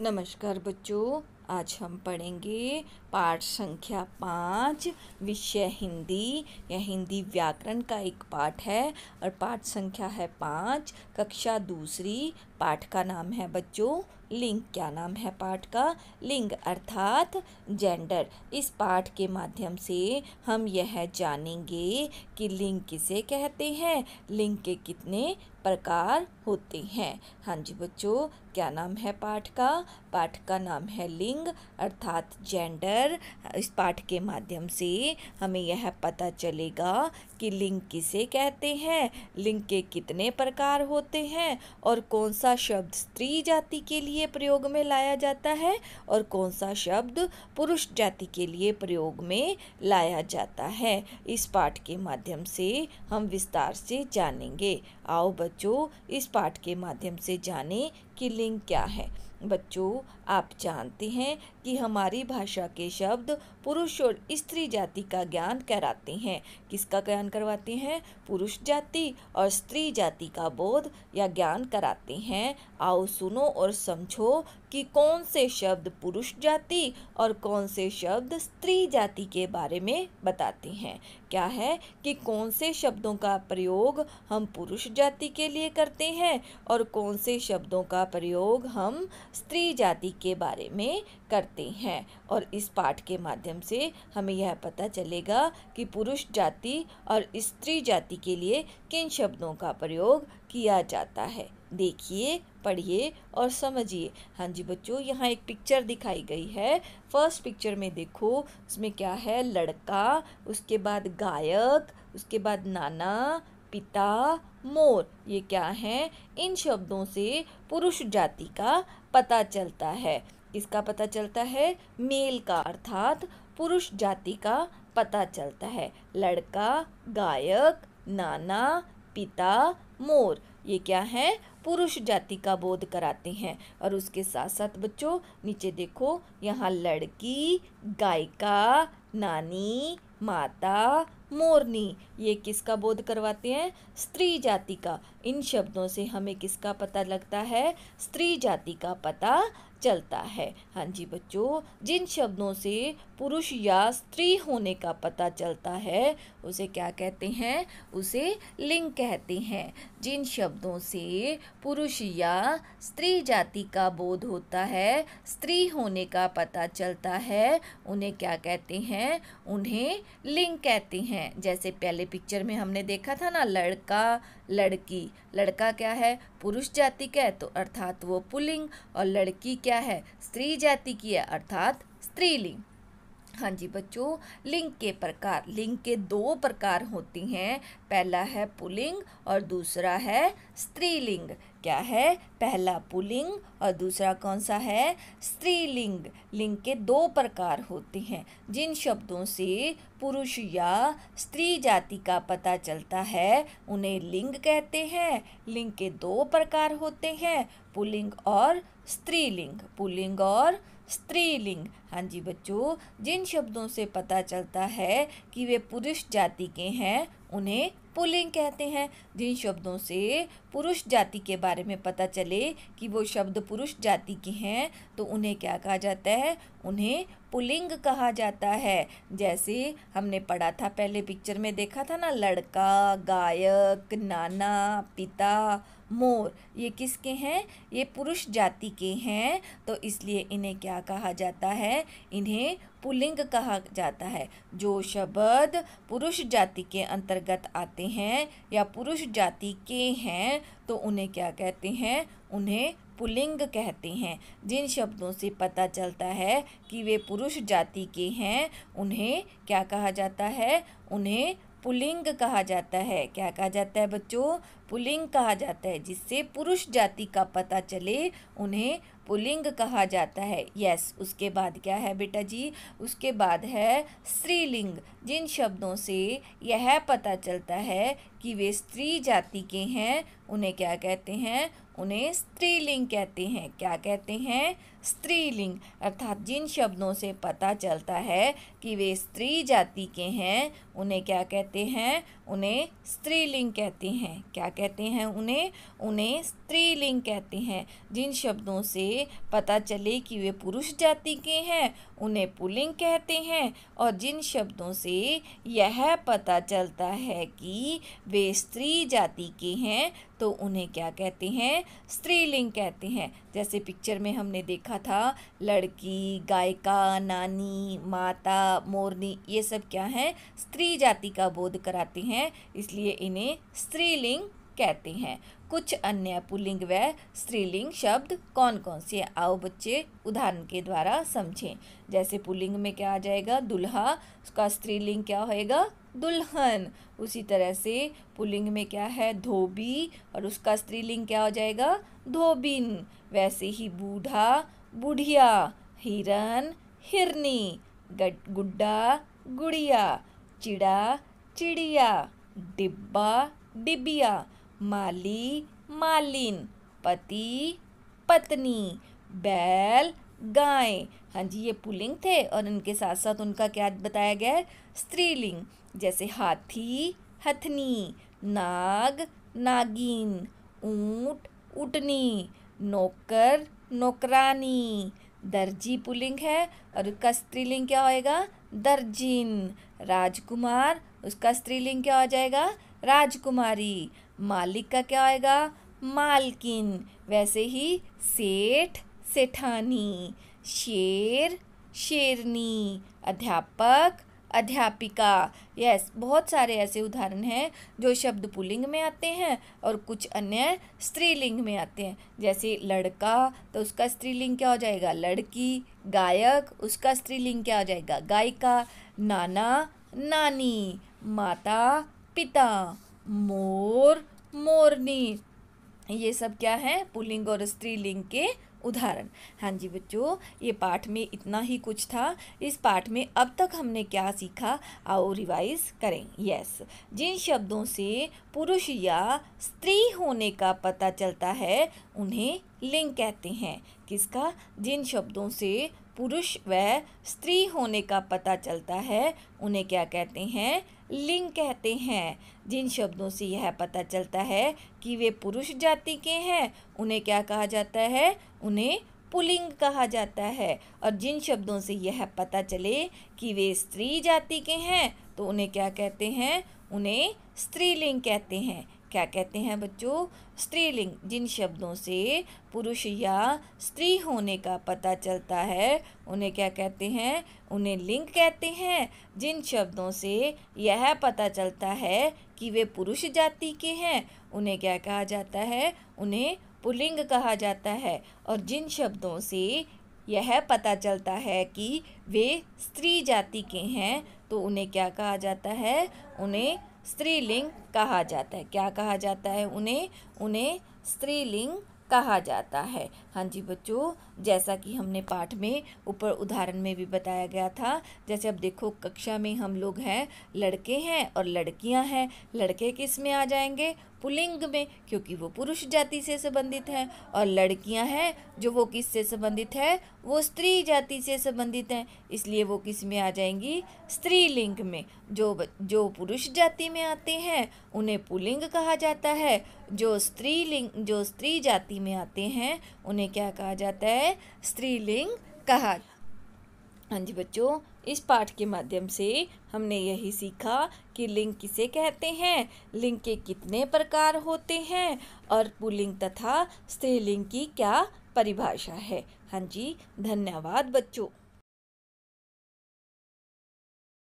नमस्कार बच्चों। आज हम पढ़ेंगे पाठ संख्या पाँच, विषय हिंदी। यह हिंदी व्याकरण का एक पाठ है और पाठ संख्या है पाँच, कक्षा दूसरी। पाठ का नाम है बच्चों, लिंग। क्या नाम है पाठ का? लिंग अर्थात जेंडर इस पाठ के माध्यम से हम यह जानेंगे कि लिंग किसे कहते हैं, लिंग के कितने प्रकार होते हैं। हाँ जी बच्चों, क्या नाम है पाठ का? पाठ का नाम है लिंग। अर्थात जेंडर, इस पाठ के माध्यम से हमें यह पता चलेगा कि लिंग किसे कहते हैं, लिंग के कितने प्रकार होते हैं और कौन सा शब्द स्त्री जाति के लिए प्रयोग में लाया जाता है और कौन सा शब्द पुरुष जाति के लिए प्रयोग में लाया जाता है। इस पाठ के माध्यम से हम विस्तार से जानेंगे। आओ बच्चों, इस पाठ के माध्यम से जाने कि लिंग क्या है? बच्चों, आप जानते हैं कि हमारी भाषा के शब्द पुरुष और स्त्री जाति का ज्ञान कराते हैं। किसका ज्ञान करवाते हैं? पुरुष जाति और स्त्री जाति का बोध या ज्ञान कराते हैं। आओ सुनो और समझो कि कौन से शब्द पुरुष जाति और कौन से शब्द स्त्री जाति के बारे में बताते हैं। क्या है कि कौन से शब्दों का प्रयोग हम पुरुष जाति के लिए करते हैं और कौन से शब्दों का प्रयोग हम स्त्री जाति के बारे में करते हैं। और इस पाठ के माध्यम से हमें यह पता चलेगा कि पुरुष जाति और स्त्री जाति के लिए किन शब्दों का प्रयोग किया जाता है। देखिए, पढ़िए और समझिए। हाँ जी बच्चों, यहाँ एक पिक्चर दिखाई गई है। फ़र्स्ट पिक्चर में देखो, उसमें क्या है? लड़का, उसके बाद गायक, उसके बाद नाना, पिता, मोर। ये क्या है? इन शब्दों से पुरुष जाति का पता चलता है। इसका पता चलता है? मेल का अर्थात पुरुष जाति का पता चलता है। लड़का, गायक, नाना, पिता, मोर। ये क्या है? पुरुष जाति का बोध कराते हैं। और उसके साथ साथ बच्चों, नीचे देखो, यहाँ लड़की, गायिका, नानी, माता, मोरनी, ये किसका बोध करवाते हैं? स्त्री जाति का। इन शब्दों से हमें किसका पता लगता है? स्त्री जाति का पता चलता है। हाँ जी बच्चों, जिन शब्दों से पुरुष या स्त्री होने का पता चलता है, उसे क्या कहते हैं? उसे लिंग कहते हैं। जिन शब्दों से पुरुष या स्त्री जाति का बोध होता है, स्त्री होने का पता चलता है, उन्हें क्या कहते हैं? उन्हें लिंग कहते हैं। जैसे पहले पिक्चर में हमने देखा था ना, लड़का, लड़की। लड़का क्या है? पुरुष जाति का है तो अर्थात वो पुलिंग, और लड़की क्या है स्त्री जाति की है अर्थात स्त्रीलिंग। हाँ जी, बच्चों, लिंग के प्रकार, लिंग के दो प्रकार होती हैं। पहला है पुलिंग और दूसरा है स्त्रीलिंग। क्या है? पहला पुलिंग और दूसरा कौन सा है? स्त्रीलिंग। लिंग के दो प्रकार होते हैं, जिन शब्दों से पुरुष या स्त्री जाति का पता चलता है, उन्हें लिंग कहते हैं। लिंग के दो प्रकार होते हैं, पुलिंग और स्त्रीलिंग। पुलिंग और स्त्रीलिंग। हाँ जी बच्चों, जिन शब्दों से पता चलता है कि वे पुरुष जाति के हैं, उन्हें पुलिंग कहते हैं। जिन शब्दों से पुरुष जाति के बारे में पता चले कि वो शब्द पुरुष जाति के हैं तो उन्हें क्या कहा जाता है? उन्हें पुलिंग कहा जाता है। जैसे हमने पढ़ा था, पहले पिक्चर में देखा था ना, लड़का, गायक, नाना, पिता मोर, ये किसके हैं? ये पुरुष जाति के हैं। तो इसलिए इन्हें क्या कहा जाता है? इन्हें पुलिंग कहा जाता है। जो शब्द पुरुष जाति के अंतर्गत आते हैं या पुरुष जाति के हैं तो उन्हें क्या कहते हैं? उन्हें पुलिंग कहते हैं। जिन शब्दों से पता चलता है कि वे पुरुष जाति के हैं, उन्हें क्या कहा जाता है? उन्हें पुलिंग कहा जाता है। क्या कहा जाता है बच्चों? पुलिंग कहा जाता है, जिससे पुरुष जाति का पता चले, उन्हें पुलिंग कहा जाता है। यस, उसके बाद क्या है बेटा जी? उसके बाद है स्त्रीलिंग, जिन शब्दों से यह पता चलता है कि वे स्त्री जाति के हैं, उन्हें क्या कहते हैं? उन्हें स्त्रीलिंग कहते हैं। क्या कहते हैं? स्त्रीलिंग, अर्थात जिन शब्दों से पता चलता है कि वे स्त्री जाति के हैं, उन्हें क्या कहते हैं? उन्हें स्त्रीलिंग कहते हैं। क्या कहते हैं उन्हें? उन्हें स्त्रीलिंग कहते हैं। जिन शब्दों से पता चले कि वे पुरुष जाति के हैं, उन्हें पुलिंग कहते हैं। और जिन शब्दों से यह पता चलता है कि वे स्त्री जाति के हैं तो उन्हें क्या कहते हैं? स्त्रीलिंग कहते हैं। जैसे पिक्चर में हमने देखा था? लड़की, गायिका, नानी, माता, मोरनी, ये सब क्या है? स्त्री जाति का बोध कराते हैं, इसलिए इन्हें स्त्रीलिंग कहते हैं। कुछ अन्य पुल्लिंग व स्त्रीलिंग शब्द कौन कौन से? आओ बच्चे, उदाहरण के द्वारा समझें। जैसे पुल्लिंग में क्या आ जाएगा? दुल्हा, उसका स्त्रीलिंग क्या होएगा? दुल्हन। उसी तरह से पुल्लिंग में क्या है? धोबी, और उसका स्त्रीलिंग क्या हो जाएगा? धोबिन। वैसे ही बूढ़ा बुढ़िया, हिरन, हिरनी गुड्डा, गुड़िया, चिड़ा, चिड़िया, डिब्बा, डिबिया, माली, मालिन, पति, पत्नी, बैल, गाय। हाँ जी, ये पुलिंग थे और इनके साथ साथ उनका क्या बताया गया है? स्त्रीलिंग, जैसे हाथी, हथनी, नाग, नागिन, ऊँट, उटनी, नौकर नौकरानी। दर्जी पुलिंग है और उसका स्त्रीलिंग क्या होएगा? दर्जिन। राजकुमार, उसका स्त्रीलिंग क्या हो जाएगा? राजकुमारी। मालिक का क्या आएगा मालकिन। वैसे ही सेठ सेठानी। शेर शेरनी। अध्यापक अध्यापिका। यस बहुत सारे ऐसे उदाहरण हैं जो शब्द पुलिंग में आते हैं और कुछ अन्य स्त्रीलिंग में आते हैं। जैसे लड़का तो उसका स्त्रीलिंग क्या हो जाएगा? लड़की, गायक, उसका स्त्रीलिंग क्या हो जाएगा? गायिका, नाना, नानी, माता, पिता, मोर, मोरनी। ये सब क्या है? पुलिंग और स्त्रीलिंग के उदाहरण। हाँ जी बच्चों, ये पाठ में इतना ही कुछ था। इस पाठ में अब तक हमने क्या सीखा, आओ रिवाइज करें। यस, जिन शब्दों से पुरुष या स्त्री होने का पता चलता है, उन्हें लिंग कहते हैं। किसका? जिन शब्दों से पुरुष व स्त्री होने का पता चलता है, उन्हें क्या कहते हैं? लिंग कहते हैं। जिन शब्दों से यह पता चलता है कि वे पुरुष जाति के हैं, उन्हें क्या कहा जाता है? उन्हें पुलिंग कहा जाता है। और जिन शब्दों से यह पता चले कि वे स्त्री जाति के हैं तो उन्हें क्या कहते हैं? उन्हें स्त्रीलिंग कहते हैं। क्या कहते हैं बच्चों? स्त्रीलिंग, जिन शब्दों से पुरुष या स्त्री होने का पता चलता है, उन्हें क्या कहते हैं? उन्हें लिंग कहते हैं। जिन शब्दों से यह पता चलता है कि वे पुरुष जाति के हैं, उन्हें क्या कहा जाता है? उन्हें पुलिंग कहा जाता है। और जिन शब्दों से यह पता चलता है कि वे स्त्री जाति के हैं तो उन्हें क्या कहा जाता है? उन्हें स्त्रीलिंग कहा जाता है। क्या कहा जाता है? उन्हें उन्हें स्त्रीलिंग कहा जाता है। हाँ जी बच्चों, जैसा कि हमने पाठ में ऊपर उदाहरण में भी बताया गया था, जैसे अब देखो कक्षा में हम लोग हैं, लड़के हैं और लड़कियाँ हैं। लड़के किसमें आ जाएँगे? पुलिंग में, क्योंकि वो पुरुष जाति से संबंधित हैं और लड़कियाँ हैं जो वो किस से संबंधित है? वो स्त्री जाति से संबंधित हैं, इसलिए वो किसमें आ जाएँगी? स्त्रीलिंग में। जो जो पुरुष जाति में आते हैं, उन्हें पुलिंग कहा जाता है। जो स्त्रीलिंग, जो स्त्री जाति में आते हैं, उन्हें क्या कहा जाता है? स्त्रीलिंग कहा हाँ जी बच्चों, इस पाठ के माध्यम से हमने यही सीखा कि लिंग किसे कहते हैं, लिंग के कितने प्रकार होते हैं और पुलिंग तथा स्त्रीलिंग की क्या परिभाषा है। हाँ जी, धन्यवाद बच्चों।